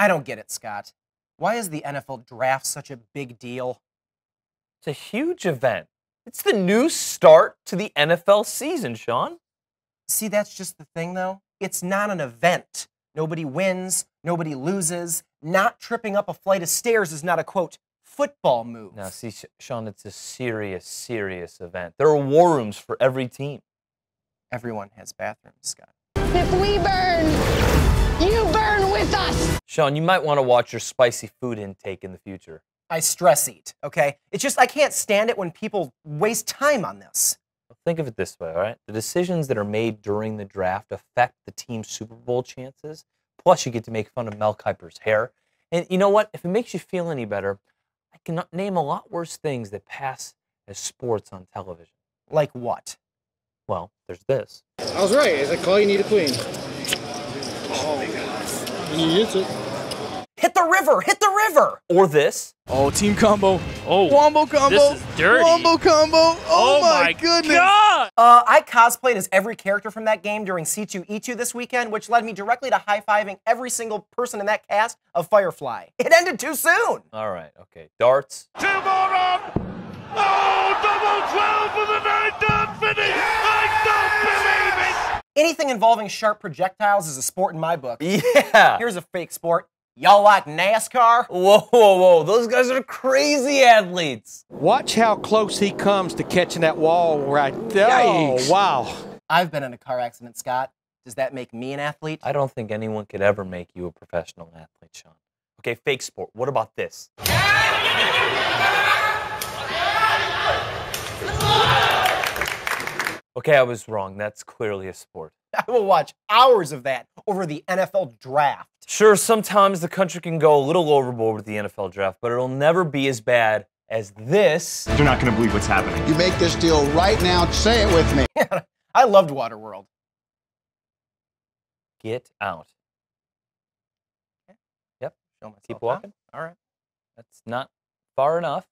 I don't get it, Scott. Why is the NFL draft such a big deal? It's a huge event. It's the new start to the NFL season, Sean. See, that's just the thing, though. It's not an event. Nobody wins, nobody loses. Not tripping up a flight of stairs is not a quote, football move. Now, see, Sean, it's a serious, serious event. There are war rooms for every team. Everyone has bathrooms, Scott. If we burn, Sean, you might want to watch your spicy food intake in the future. I stress eat, okay? It's just I can't stand it when people waste time on this. Think of it this way, all right? The decisions that are made during the draft affect the team's Super Bowl chances. Plus, you get to make fun of Mel Kiper's hair. And you know what? If it makes you feel any better, I can name a lot worse things that pass as sports on television. Like what? Well, there's this. I was right. It's a call you need a clean. Oh my god. You use it. Hit the river! Hit the river! Or this. Oh, team combo. Oh, Wombo combo. This is dirty. Wombo combo. Oh, Oh my, my goodness. God! Uh, I cosplayed as every character from that game during C2E2 this weekend, which led me directly to high fiving every single person in that cast of Firefly. It ended too soon! All right, okay. Darts. Two more on. Oh, double 12 for the ninth finish. I don't believe it. Anything involving sharp projectiles is a sport in my book. Yeah. Here's a fake sport. Y'all like NASCAR? Whoa, whoa, whoa. Those guys are crazy athletes. Watch how close he comes to catching that wall right there. Oh, wow. I've been in a car accident, Scott. Does that make me an athlete? I don't think anyone could ever make you a professional athlete, Sean. Okay, fake sport. What about this? Okay, I was wrong. That's clearly a sport. I will watch hours of that over the NFL draft. Sure, sometimes the country can go a little overboard with the NFL draft, but it'll never be as bad as this. You're not going to believe what's happening. You make this deal right now. Say it with me. I loved Waterworld. Get out. Yep. Show Keep huh? walking. All right. That's not far enough.